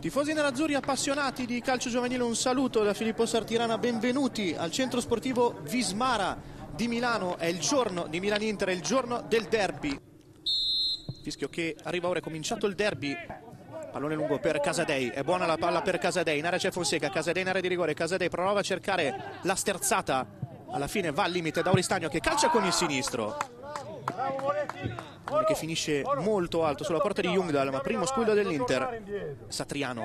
Tifosi nerazzurri appassionati di calcio giovanile, un saluto da Filippo Sartirana, benvenuti al centro sportivo Vismara di Milano, è il giorno di Milan-Inter, è il giorno del derby. Fischio che arriva ora, è cominciato il derby, pallone lungo per Casadei, è buona la palla per Casadei, in area c'è Fonseca, Casadei in area di rigore, Casadei prova a cercare la sterzata, alla fine va al limite da Oristagno che calcia con il sinistro che finisce molto alto sulla porta di Jungdal ma primo squillo dell'Inter. Satriano.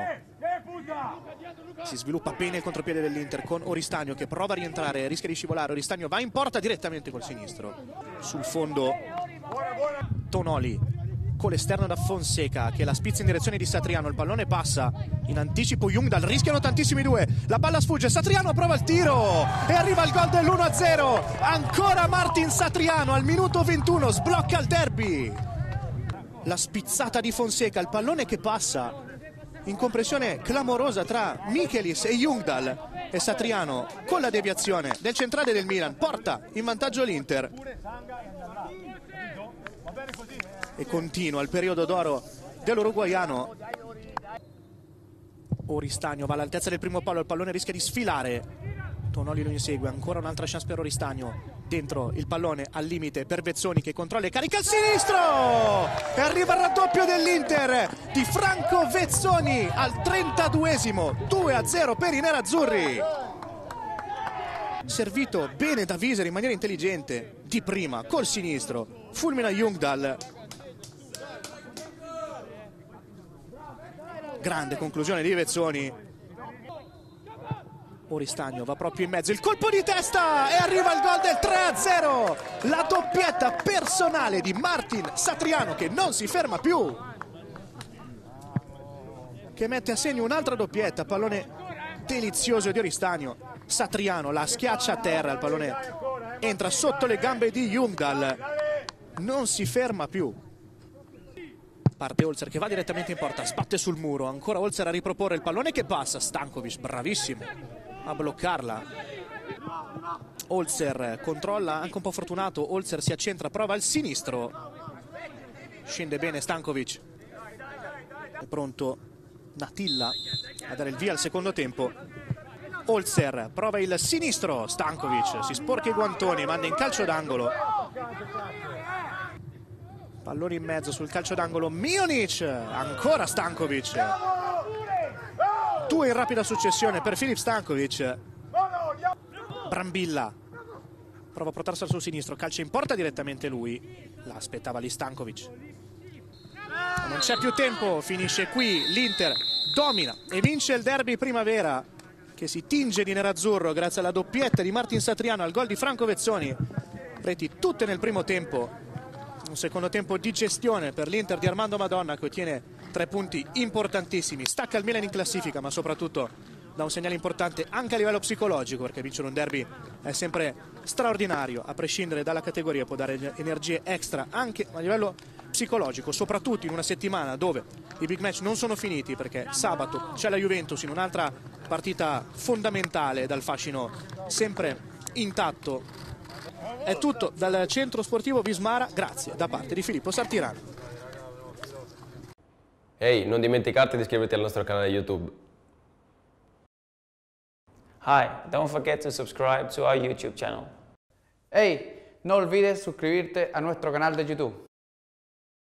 Si sviluppa bene il contropiede dell'Inter con Oristagno che prova a rientrare rischia di scivolare. Oristagno va in porta direttamente col sinistro. Sul fondo Tonoli con l'esterno da Fonseca che la spizza in direzione di Satriano. Il pallone passa in anticipo Jungdal rischiano tantissimi due. La palla sfugge Satriano prova il tiro e arriva il gol dell'1-0 ancora Martin Satriano al minuto 21 sblocca il derby. La spizzata di Fonseca il pallone che passa in compressione clamorosa tra Michelis e Jungdal e Satriano con la deviazione del centrale del Milan porta in vantaggio l'Inter e continua il periodo d'oro dell'uruguaiano. Oristagno va all'altezza del primo palo il pallone rischia di sfilare. Tonoli lo insegue ancora un'altra chance per Oristagno. Dentro il pallone al limite per Vezzoni che controlla e carica al sinistro! E arriva il raddoppio dell'Inter di Franco Vezzoni al 32esimo 2 a 0 per i nerazzurri servito bene da Viser in maniera intelligente di prima col sinistro. Fulmina Jungdal grande conclusione di Vezzoni. Oristagno va proprio in mezzo. Il colpo di testa e arriva il gol del 3-0 la doppietta personale di Martin Satriano che non si ferma più. Che mette a segno un'altra doppietta pallone delizioso di Oristagno Satriano la schiaccia a terra il pallone. Entra sotto le gambe di Jungdal non si ferma più. Parte Olzer che va direttamente in porta sbatte sul muro. Ancora Olzer a riproporre il pallone che passa. Stankovic bravissimo a bloccarla. Olzer controlla anche un po' fortunato. Olzer si accentra prova al sinistro. Scende bene Stankovic. È pronto Natilla a dare il via al secondo tempo Olzer prova il sinistro Stankovic. Si sporca i guantoni manda in calcio d'angolo. Pallone in mezzo sul calcio d'angolo Mionic. Ancora Stankovic. Due in rapida successione per Filip Stankovic. Brambilla. Prova a portarsela sul sinistro calcia in porta direttamente lui. La aspettava lì Stankovic. Non c'è più tempo finisce qui l'Inter. Domina e vince il derby primavera che si tinge di nerazzurro grazie alla doppietta di Martin Satriano al gol di Franco Vezzoni. Reti tutte nel primo tempo. Un secondo tempo di gestione per l'Inter di Armando Madonna che ottiene tre punti importantissimi. Stacca il Milan in classifica ma soprattutto da un segnale importante anche a livello psicologico perché vincere un derby è sempre straordinario. A prescindere dalla categoria può dare energie extra anche a livello psicologico soprattutto in una settimana dove i big match non sono finiti perché sabato c'è la Juventus in un'altra partita fondamentale dal fascino sempre intatto è tutto dal centro sportivo Vismara, grazie da parte di Filippo Sartirano. Ehi, hey, non dimenticarti di iscriverti al nostro canale YouTube. Hi, don't forget to subscribe to our YouTube channel. Hey, no olvides suscribirte a nuestro canal de YouTube.